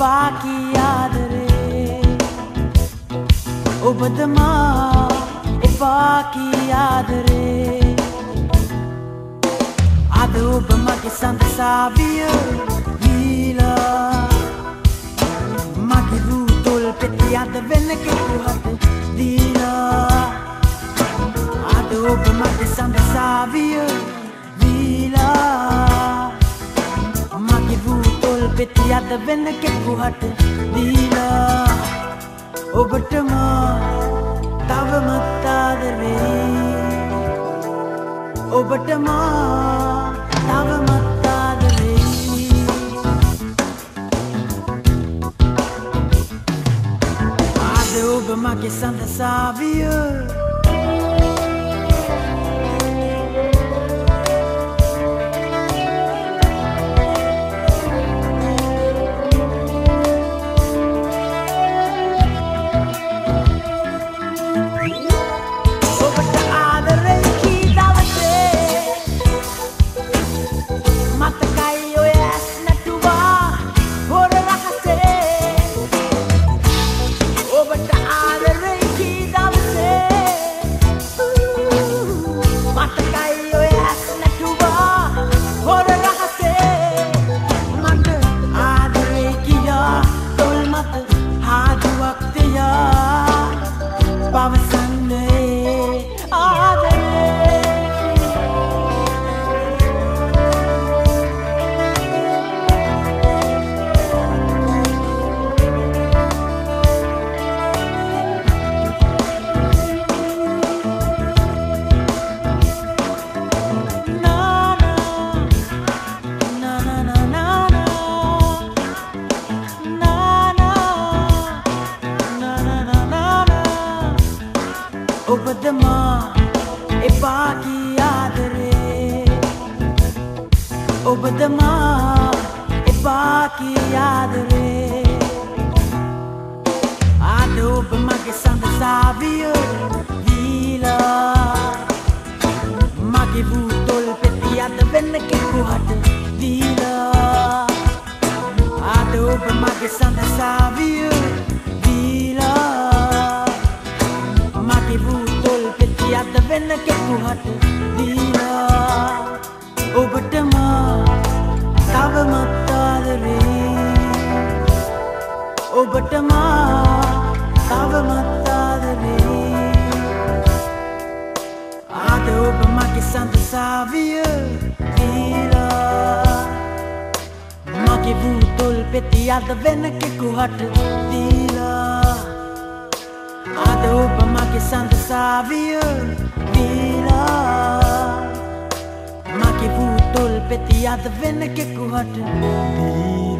එපා කියාදරේ ඔබදමා එපා කියාදරේ අද ඔබ මගේ සඳසාවිය වීලා. මගේ රූතොල් පෙති අද වෙන කෙකුහට දීලා. අද ඔබ මගේ සඳසාවිය පෙති අද වෙන කෙකුහට දීලා. ඔබටම තවමත් ආදරේ. ඔබටම තවමත් ආදරේ. ආද ඔබ මගේ සඳසාවිය ඔබදමා එපා කියාදරේ. ආද ඔබ මගේ සඳසාවිය දීලා මගේ වූතොල් පෙති අද වෙන්න කෙකුහට දීලා. ආද ඔබ මගේ සඳසාවිය දීලා මගේ වූතොල් පෙති අද වෙන්න කෙකුහට දීලා. ඔබටම තවමත් ආදරේ ඔබටම තවමත් ආදරේ ආද ඔබ මගේ සඳසාවිය දීලා මගේ වූතොල් පෙති අද වෙන කෙකුහට දීලා. ආද ඔබ මගේ සඳසාවිය පෙති අද වෙන කෙකුහට දීලා